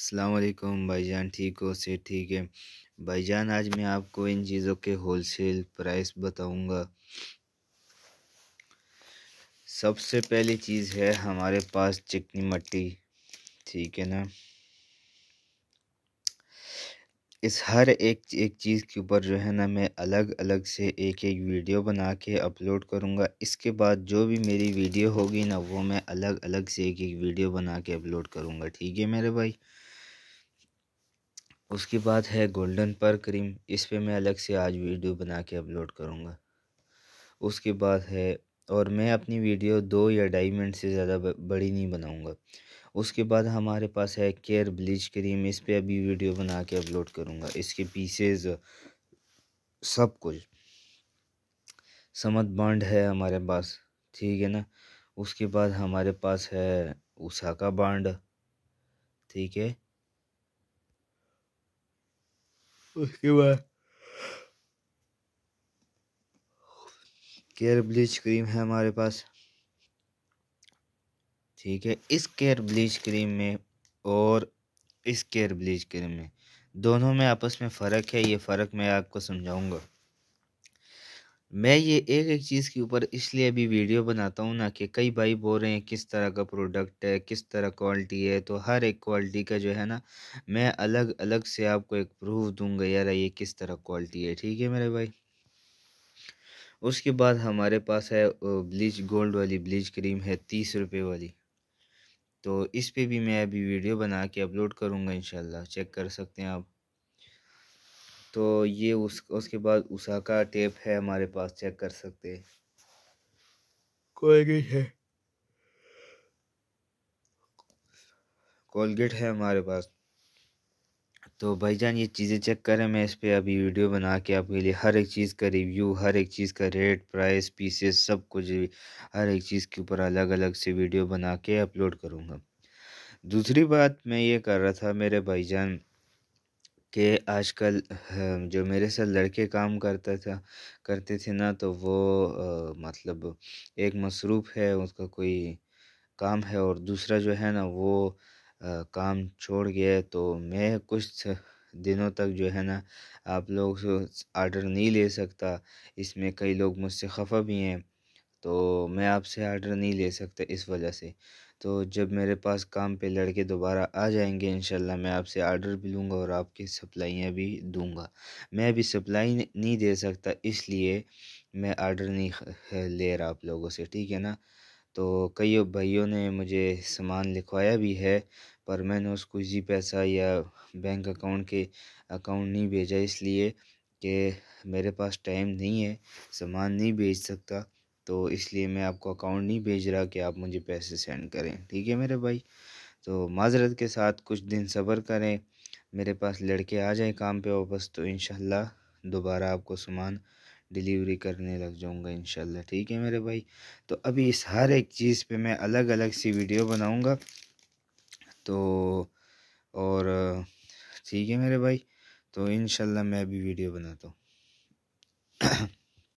अस्सलाम भाईजान, ठीक हो? से ठीक है। भाईजान, आज मैं आपको इन चीज़ों के होलसेल प्राइस बताऊँगा। सबसे पहली चीज़ है हमारे पास चिकनी मट्टी, ठीक है ना? इस हर एक एक चीज़ के ऊपर जो है ना, मैं अलग अलग से एक एक वीडियो बना के अपलोड करूँगा। इसके बाद जो भी मेरी वीडियो होगी ना, वो मैं अलग अलग से एक एक वीडियो बना के अपलोड करूँगा, ठीक है मेरे भाई? उसके बाद है गोल्डन पर क्रीम इस पे मैं अलग से आज वीडियो बना के अपलोड करूँगा। उसके बाद है, और मैं अपनी वीडियो दो या ढाई मिनट से ज़्यादा बड़ी नहीं बनाऊँगा। उसके बाद हमारे पास है केयर ब्लीच क्रीम इस पर अभी वीडियो बना के अपलोड करूँगा। इसके पीसेज सब कुछ। समत बॉन्ड है हमारे पास, ठीक है ना? उसके बाद हमारे पास है उसाका बांड, ठीक है? उसके बाद केयर ब्लीच क्रीम है हमारे पास। ठीक है, इस केयर ब्लीच क्रीम में और इस केयर ब्लीच क्रीम में, दोनों में आपस में फ़र्क है, ये फ़र्क मैं आपको समझाऊँगा। मैं ये एक एक चीज़ के ऊपर इसलिए अभी वीडियो बनाता हूँ ना कि कई भाई बोल रहे हैं, किस तरह का प्रोडक्ट है, किस तरह क्वालिटी है तो हर एक क्वालिटी का जो है ना, मैं अलग अलग से आपको एक प्रूफ दूँगा, यार, ये किस तरह क्वालिटी है? ठीक है मेरे भाई? उसके बाद हमारे पास है ब्लीच, गोल्ड वाली ब्लीच क्रीम है, तीस रुपये वाली। तो इस पर भी मैं अभी वीडियो बना के अपलोड करूँगा इन चेक कर सकते हैं आप। तो ये उस उसके बाद उषा का टेप है हमारे पास चेक कर सकते हैं। कोलगेट है। कोलगेट है हमारे पास। तो भाईजान ये चीज़ें चेक करें मैं इस पर अभी वीडियो बना के आपके लिए हर एक चीज़ का रिव्यू हर एक चीज़ का रेट प्राइस पीसेस सब कुछ हर एक चीज़ के ऊपर अलग अलग से वीडियो बना के अपलोड करूँगा। दूसरी बात मैं ये कर रहा था मेरे भाईजान कि आजकल जो मेरे साथ लड़के काम करता था करते थे ना तो वो आ, मतलब एक मसरूफ़ है उसका कोई काम है और दूसरा जो है ना वो काम छोड़ गया तो मैं कुछ दिनों तक जो है ना आप लोग आर्डर नहीं ले सकता। इसमें कई लोग मुझसे खफा भी हैं तो मैं आपसे आर्डर नहीं ले सकता इस वजह से। तो जब मेरे पास काम पे लड़के दोबारा आ जाएँगे इन मैं आपसे आर्डर भी लूँगा और आपकी सप्लाइयाँ भी दूँगा। मैं अभी सप्लाई नहीं दे सकता, इसलिए मैं आर्डर नहीं ले रहा आप लोगों से, ठीक है ना? तो कई भाइयों ने मुझे सामान लिखवाया भी है, पर मैंने उसको इजी पैसा या बैंक अकाउंट के अकाउंट नहीं भेजा, इसलिए कि मेरे पास टाइम नहीं है, सामान नहीं भेज सकता। तो इसलिए मैं आपको अकाउंट नहीं भेज रहा कि आप मुझे पैसे सेंड करें। ठीक है मेरे भाई? तो माजरत के साथ कुछ दिन सब्र करें। मेरे पास लड़के आ जाए काम पे वापस तो इन दोबारा आपको सामान डिलीवरी करने लग जाऊँगा इन ठीक है मेरे भाई? तो अभी इस हर एक चीज़ पे मैं अलग अलग सी वीडियो बनाऊँगा। तो और, ठीक है मेरे भाई? तो इन मैं अभी वीडियो बनाता हूँ।